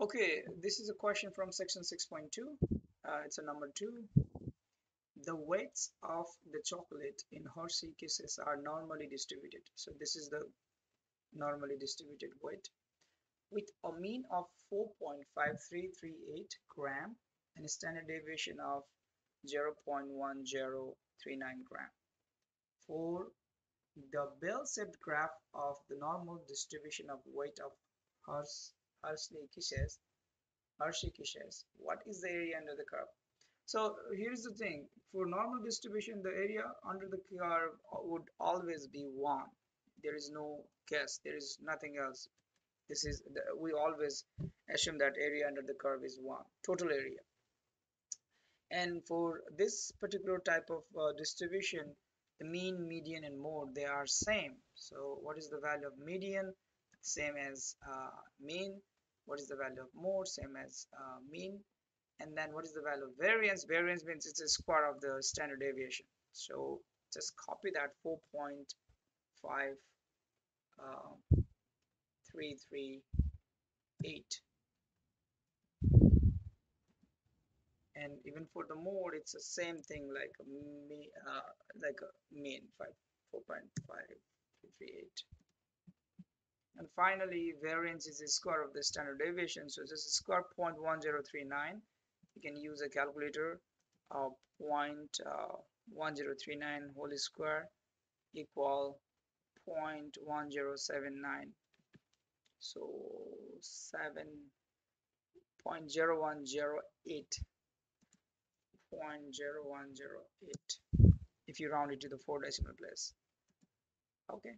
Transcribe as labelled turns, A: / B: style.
A: Okay, this is a question from section 6.2. Uh, it's a number two. The weights of the chocolate in Hershey Kisses are normally distributed. So this is the normally distributed weight with a mean of 4.5338 gram and a standard deviation of 0.1039 gram. For the bell-shaped graph of the normal distribution of weight of Hershey Hershey Kisses, Hershey Kisses. What is the area under the curve? So here's the thing. For normal distribution, the area under the curve would always be 1. There is no guess. There is nothing else. This is the, we always assume that area under the curve is 1. Total area. And for this particular type of uh, distribution, the mean, median, and mode, they are same. So what is the value of median? Same as uh, mean. What is the value of mode same as uh, mean. And then what is the value of variance? Variance means it's a square of the standard deviation. So just copy that 4.5 uh, 338 and even for the mode it's the same thing like me uh, like a mean 5 4.5338 and finally variance is the square of the standard deviation. So this is square point 0.1039. you can use a calculator of uh, 1039 whole square equal 0.1079 so 7.0108 0.0108 if you round it to the four decimal place. Okay